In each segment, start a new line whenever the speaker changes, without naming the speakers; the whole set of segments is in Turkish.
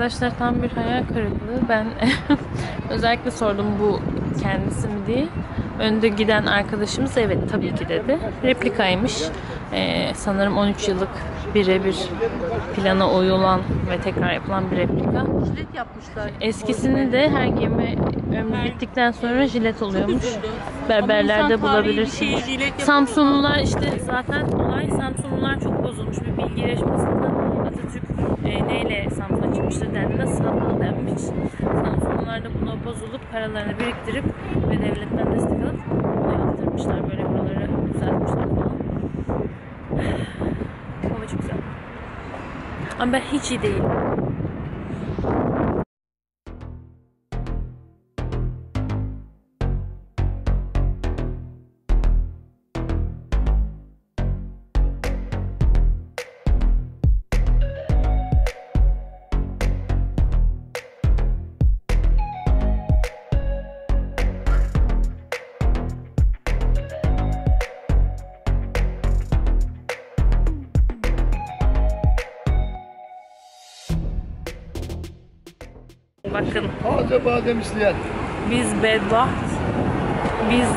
Arkadaşlar tam bir hayal kırıklığı. Ben özellikle sordum bu kendisi mi diye. Önde giden arkadaşımız evet tabii ki dedi. Replikaymış. Ee, sanırım 13 yıllık birebir plana uyulan ve tekrar yapılan bir replika.
Jilet yapmışlar.
Eskisini de her gemi ömrü bittikten sonra jilet oluyormuş. Berberlerde bulabilirsiniz.
yapıyor.
Samsunlular işte zaten olay Samsunlular çok bozulmuş bir bilgileşmesinde Atatürk e, neyle Samsun'a çıkmıştır dendiğinde sabah denmiş. Samsunlular da buna bozulup paralarını biriktirip ve devletten destek alıp bunu yaptırmışlar. Böyle buraları düzeltmişler falan. Hava çok güzel. Ama ben hiç iyi değilim. Bakın
Taze badem isteyen.
biz bedbaht, biz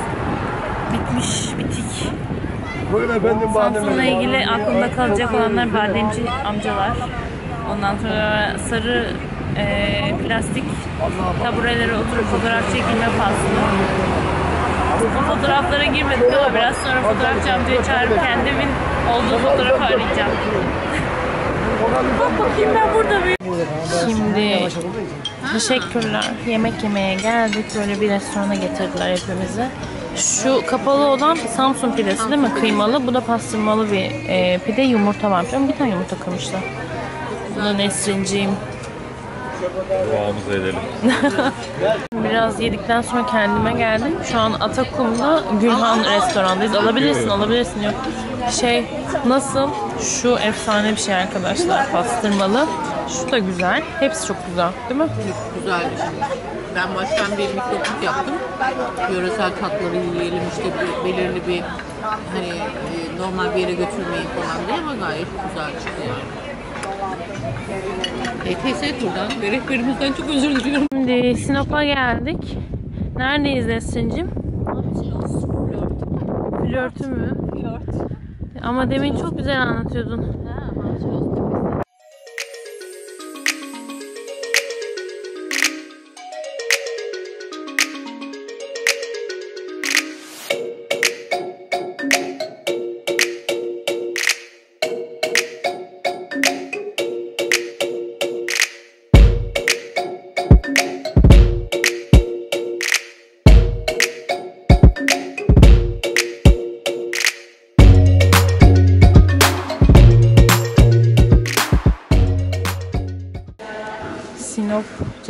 bitmiş, bitik.
Efendim badem.
Samsun'la ilgili aklımda kalacak olanlar bademci amcalar. Ondan sonra sarı e, plastik taburelere oturup fotoğraf çekilme faslı. O fotoğraflara girmedik ama biraz sonra fotoğrafçı amcayı çağırıp kendimin olduğu fotoğrafı arayacağım. Bak bakayım ben burada mıyım? Şimdi teşekkürler. Yemek yemeye geldik. Böyle bir restorana getirdiler hepimizi. Şu kapalı olan Samsun pidesi değil mi? Kıymalı. Bu da pastırmalı bir e, pide. Yumurta varmış ama bir tane yumurta kırmışlar. Bu da Nesrinciğim.
Duamızı edelim.
Biraz yedikten sonra kendime geldim. Şu an Atakum'da Gülhan restorandayız. Alabilirsin, alabilirsin. Yok. Şey, nasıl? Şu efsane bir şey arkadaşlar. Pastırmalı. Şu da güzel. Hepsi çok güzel. Değil mi?
Güzel bir şey. Ben baştan bir mikropluk yaptım. Yöresel tatları yiyelim işte bir, belirli bir hani e, normal bir yere götürmeyin falan diye ama gayet güzel çıktı yani. ETS turdan ve rehberimizden çok özür diliyorum.
Şimdi Sinop'a geldik. Neredeyiz Nesrin'cim? Flörtü mü? Ama demin çok güzel anlatıyordun. Sinop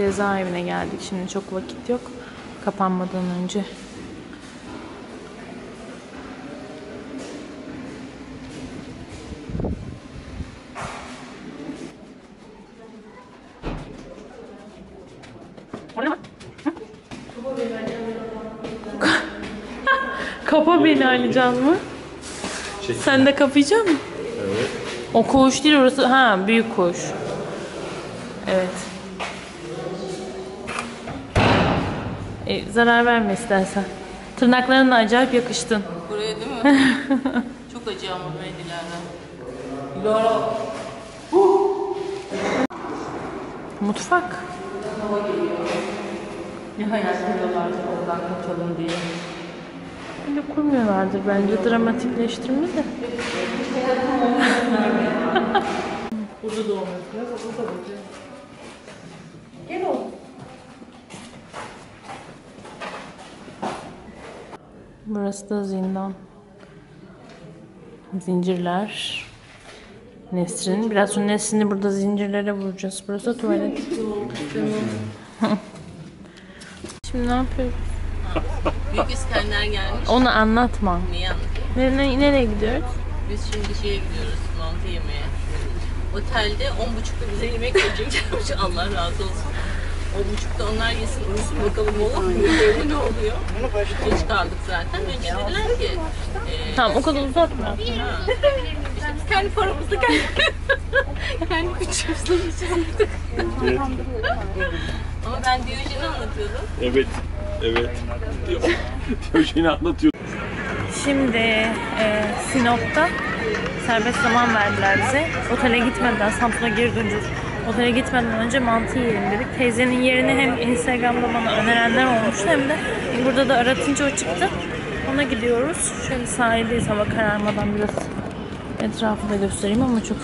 cezaevine geldik. Şimdi çok vakit yok. Kapanmadan önce. Kapa beni Alican mı? Sen de kapayacak mısın?
Evet.
O koğuş değil orası. Ha büyük koğuş. Evet. E, zarar verme istersen. Tırnaklarınla acayip yakıştın.
Buraya değil mi? çok acı ama mendillerden. Lara.
Mutfak.
Ne hayal kuruyorlardı oradan kaçalım diye.
Öyle kurmuyorlardır bence dramatikleştirme de.
Burada burada. Gel oğlum.
Burası da zindan. Zincirler. Nesrin. Biraz sonra Nesrin'i burada zincirlere vuracağız. Burası da tuvalet. Şimdi ne yapıyoruz?
Büyük İskender gelmiş.
Onu anlatma.
Niye anlatayım?
Nereye, nereye gidiyoruz?
Biz şimdi şeye gidiyoruz, mantı yemeye. Otelde 10.30'da bize yemek vereceklermiş. Allah razı olsun. 10.30'da onlar yesin, uyusun bakalım olur mu? Böyle ne oluyor? Geç kaldık zaten. Önce dediler ki, e,
Tamam o kadar uzatma.
ha, işte biz kendi paramızla kendi, kendi gücümüzle geçirdik. Ama ben Diyojen'i anlatıyordum.
Evet. Evet. Diyojen'i anlatıyor.
Şimdi e, Sinop'ta serbest zaman verdiler bize. Otele gitmeden, Samsun'a geri döneceğiz. Otele gitmeden önce mantı yiyelim dedik. Teyzenin yerini hem Instagram'da bana önerenler olmuştu hem de burada da aratınca o çıktı. Ona gidiyoruz. Şöyle sahildeyiz hava kararmadan biraz etrafı da göstereyim ama çok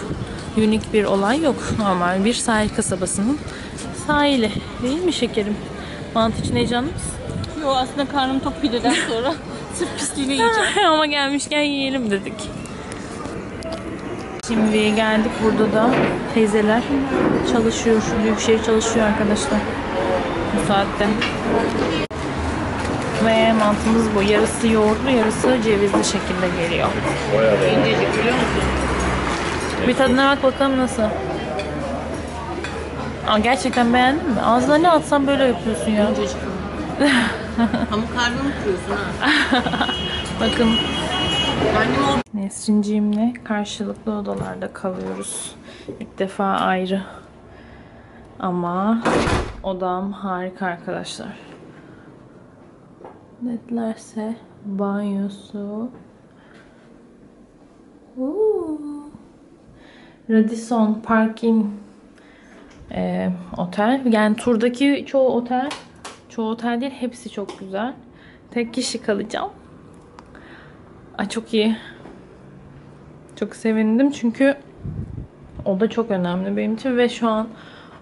unik bir olay yok. Normal bir sahil kasabasının sahili. Değil mi şekerim? Mantı için heyecanlı mısın?
Yo aslında karnım tok pideden sonra sırf pisliğine yiyeceğim.
Ama gelmişken yiyelim dedik. Şimdi geldik burada da teyzeler çalışıyor. Büyükşehir çalışıyor arkadaşlar. Bu saatte. Ve mantımız bu. Yarısı yoğurtlu, yarısı cevizli şekilde geliyor.
İncecik biliyor musun?
Bir tadına bak bakalım nasıl. Aa, gerçekten beğendin mi? Ağzına ne atsan böyle yapıyorsun ya.
İncecik. Pamuk karnını kırıyorsun ha.
Bakın Nesrinciğimle karşılıklı odalarda kalıyoruz. İlk defa ayrı. Ama odam harika arkadaşlar. Netlerse banyosu. Radisson Parking e, otel. Yani turdaki çoğu otel, çoğu otel değil hepsi çok güzel. Tek kişi kalacağım. Ay çok iyi. Çok sevindim çünkü o da çok önemli benim için ve şu an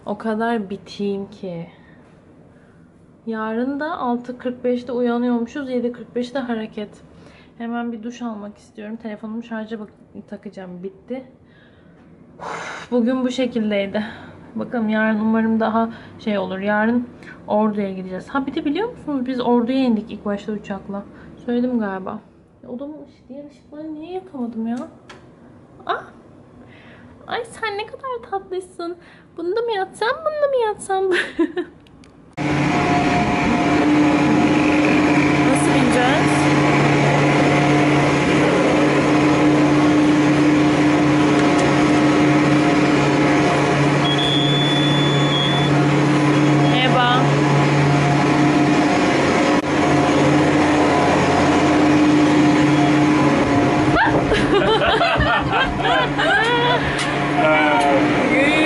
o kadar biteyim ki. Yarın da 6.45'te uyanıyormuşuz. 7.45'te hareket. Hemen bir duş almak istiyorum. Telefonumu şarja takacağım. Bitti. Bugün bu şekildeydi. Bakalım yarın umarım daha şey olur. Yarın Ordu'ya gideceğiz. Ha bir de biliyor musunuz biz Ordu'ya indik ilk başta uçakla. Söyledim galiba. Odamın diğer ışıklarını niye yakamadım ya? Ah! Ay sen ne kadar tatlısın. Bunda mı yatsam, bunda mı yatsam? Nasıl bineceğiz? Merhaba.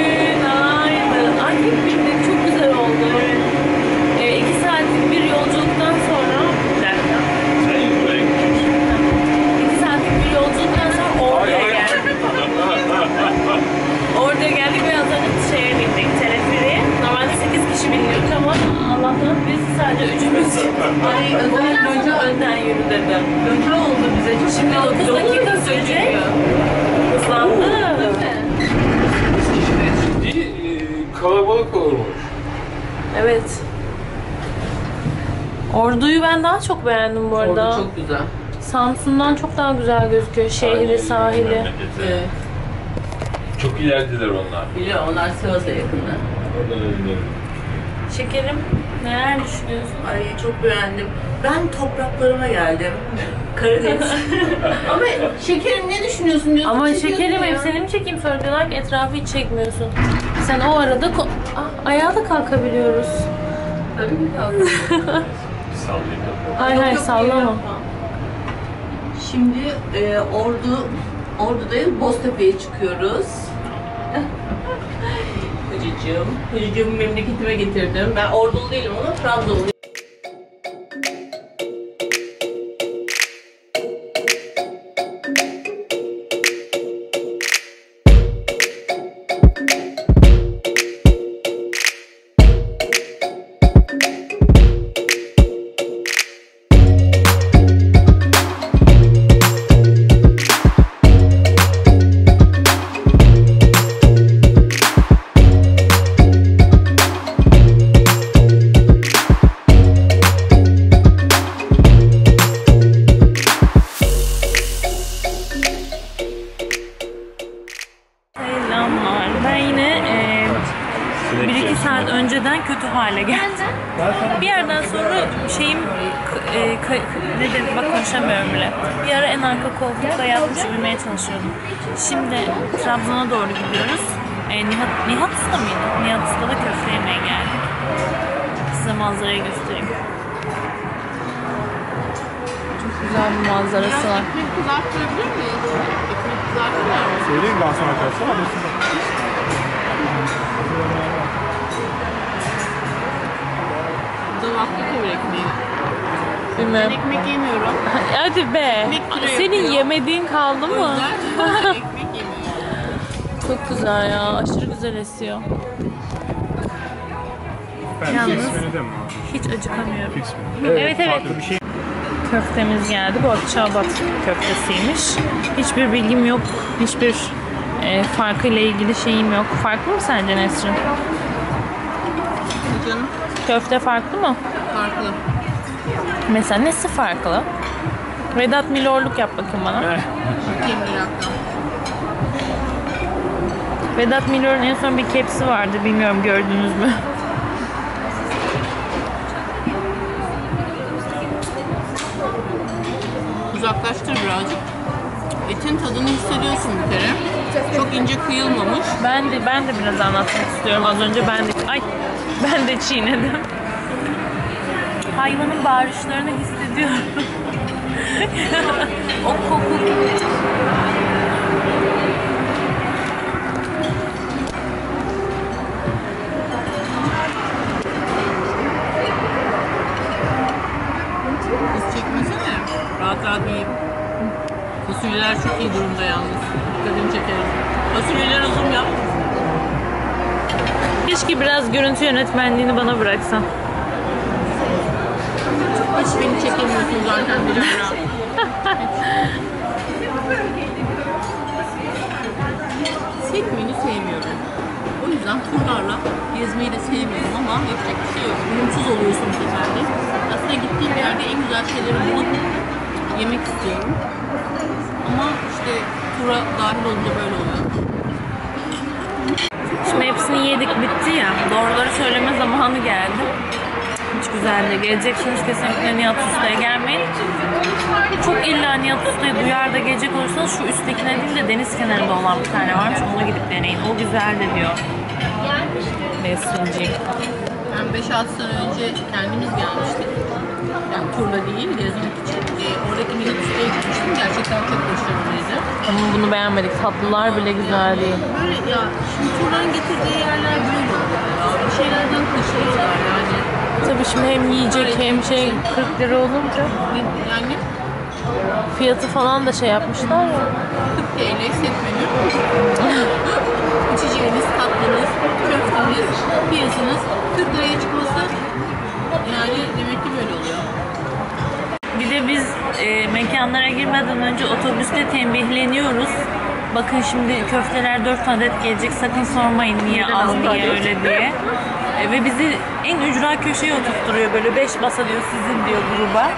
Günaydın. Ay ilk bindik çok güzel oldu. Ee, iki saatlik bir yolculuktan sonra bir dakika.
Sen buraya gidiyorsun.
İki saatlik bir yolculuktan sonra Ordu'ya geldik. Ordu'ya geldik ve az önce şeye bindik, teleferiye. Normalde 8 kişi biniyorduk ama Allah'tan biz sadece üçümüz. Ay önden önce önden yürü dedi.
önce oldu bize.
Şimdi 9 dakika sürecek. Hızlandı.
Ciddi e, kalabalık olurmuş.
Evet. Ordu'yu ben daha çok beğendim bu arada.
Orada çok güzel.
Samsun'dan çok daha güzel gözüküyor. Şehri, sahili.
Evet.
Çok ilerideler onlar.
Biliyor onlar Sivas'a yakında.
Oradan.
Şekerim, neler düşünüyorsun?
Ay çok beğendim. Ben topraklarıma geldim. Karadeniz. Ama şekerim ne düşünüyorsun diyorsun.
Ama
çekiyorsun
şekerim
ya.
hep seni mi çekeyim sonra diyorlar ki etrafı hiç çekmiyorsun. Sen o arada ko- ah, ayağa da kalkabiliyoruz.
Tabii ki kaldım.
Sallayayım
hayır
yok,
sallama.
yapma. Şimdi e, Ordu Ordu'dayız. Boztepe'ye çıkıyoruz. Hacıcığım. Hacıcığımı memleketime getirdim. Ben Ordulu değilim ama Trabzonluyum.
Saat önceden kötü hale geldi. Bir yerden sonra şeyim e, k- ne dedim bak konuşamıyorum bile. Bir ara en arka koltukta yatmış uyumaya çalışıyordum. Şimdi Trabzon'a doğru gidiyoruz. E, Nihat, Nihat Usta mıydı? Nihat Usta'da köfte yemeye geldik. Size manzarayı göstereyim. Çok güzel bir manzarası var.
Ekmek kızartabilir miyiz? Ekmek kızartırlar mı?
Söyleyeyim daha sonra arkadaşlar ama
Vakti koyur ekmeği. Ben
Bilmem.
ekmek yemiyorum.
Hadi be. Senin
yapıyor.
yemediğin kaldı
O
mı?
yüzden ekmek yemiyorum.
Çok güzel ya. Aşırı güzel esiyor. Yalnız hiç acıkamıyorum. Evet evet. Köftemiz geldi. Bu arada Şabat köftesiymiş. Hiçbir bilgim yok. Hiçbir e, farkıyla ilgili şeyim yok. Farklı mı sence Nesrin?
Canım
Köfte farklı mı?
farklı.
Mesela nesi farklı? Vedat Milorluk yap bakayım bana.
Dakika.
Vedat Milor'un en son bir kepsi vardı. Bilmiyorum gördünüz mü?
Çok ince kıyılmamış.
Ben de ben de biraz anlatmak istiyorum. Az önce ben de ay ben de çiğnedim. Hayvanın bağırışlarını hissediyorum. o koku.
Çekmesene. Rahat rahat yiyeyim. Fasulyeler çok iyi durumda yalnız. Dikkatini çekerim. Fasulyeler uzun yap.
Keşke biraz görüntü yönetmenliğini bana bıraksan.
Hiç beni çekemiyorsun zaten. Tek menü sevmiyorum. O yüzden turlarla gezmeyi de sevmiyorum ama yapacak bir şey yok. Uyumsuz oluyorsun bu sefer de. Aslında gittiğim yerde en güzel şeyleri bulup yemek istiyorum. Ama işte tura dahil olunca böyle oluyor.
Şimdi hepsini yedik bitti ya. Doğruları söyleme zamanı geldi. Hiç güzel değil. Geleceksiniz kesinlikle Nihat Usta'ya gelmeyin. Çok illa Nihat Usta'yı duyar da gelecek olursanız şu üsttekine değil de deniz kenarında olan bir tane varmış. Ona gidip deneyin. O güzel de diyor. Nesrinciğim.
Ben 5-6 sene önce kendimiz gelmiştik. Yani turla değil, gezmek için. Oradaki Usta'ya gitmiştim. Gerçekten çok başarılıydı.
Ama bunu beğenmedik. Tatlılar bile güzel değil.
Böyle ya, şimdi turların getirdiği yerler böyle oluyor. Bir şeylerden kaçırıyorlar yani.
Tabii şimdi hem yiyecek hem şey 40 lira olunca
Yani
fiyatı falan da şey yapmışlar ya.
40 TL set menü. İçeceğiniz, tatlınız, köfteniz, piyasınız 40 liraya çıkması yani demek ki böyle oluyor.
Bir de biz e, mekanlara girmeden önce otobüste tembihleniyoruz. Bakın şimdi köfteler 4 adet gelecek sakın sormayın niye az niye öyle diye. E, ve bizi en ücra köşeye oturtturuyor böyle 5 masa diyor sizin diyor gruba.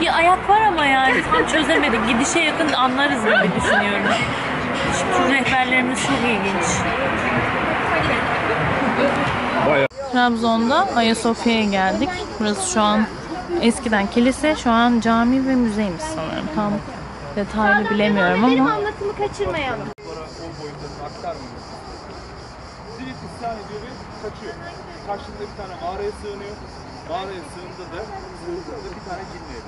Bir ayak var ama yani tam çözemedik. Gidişe yakın anlarız gibi düşünüyorum. Şu rehberlerimiz çok ilginç. Trabzon'da Ayasofya'ya geldik. Burası şu an eskiden kilise, şu an cami ve müzeymiş sanırım. Tam detaylı bilemiyorum
Benim
ama
anlatımı kaçırmayalım.
Zilit isyan ediyor ve kaçıyor. Karşında bir tane mağaraya sığınıyor. Mağaraya sığındı da sığındığında bir tane dönüyor.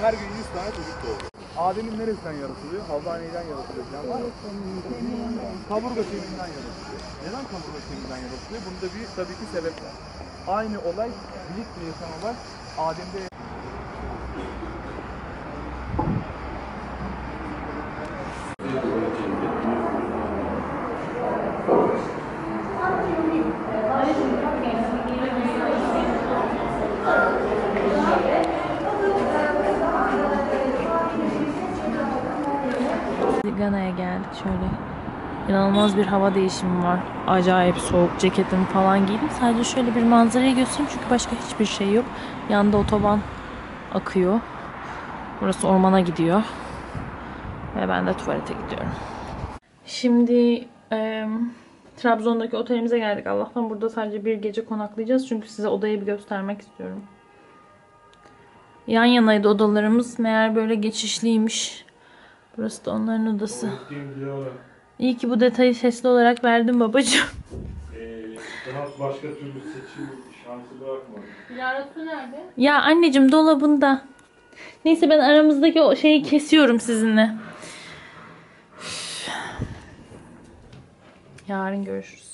Her gün 100 tane çocuk doğuyor. Adem'in neresinden yaratılıyor? Havva neyden yaratılıyor falan var. Kaburga kemiğinden yaratılıyor. Neden kaburga kemiğinden yaratılıyor? Bunda bir tabii ki sebep var. Aynı olay Zilit'le yaşanan olay Adem'de
Gana'ya geldik şöyle. İnanılmaz bir hava değişimi var. Acayip soğuk ceketimi falan giydim. Sadece şöyle bir manzarayı göstereyim çünkü başka hiçbir şey yok. Yanında otoban akıyor. Burası ormana gidiyor. Ve ben de tuvalete gidiyorum. Şimdi em, Trabzon'daki otelimize geldik. Allah'tan burada sadece bir gece konaklayacağız. Çünkü size odayı bir göstermek istiyorum. Yan yanaydı odalarımız. Meğer böyle geçişliymiş. Burası da onların odası. İyi ki bu detayı sesli olarak verdim babacığım.
Daha başka türlü seçim şansı bırakma.
Ya anneciğim dolabında. Neyse ben aramızdaki o şeyi kesiyorum sizinle. Yarın görüşürüz.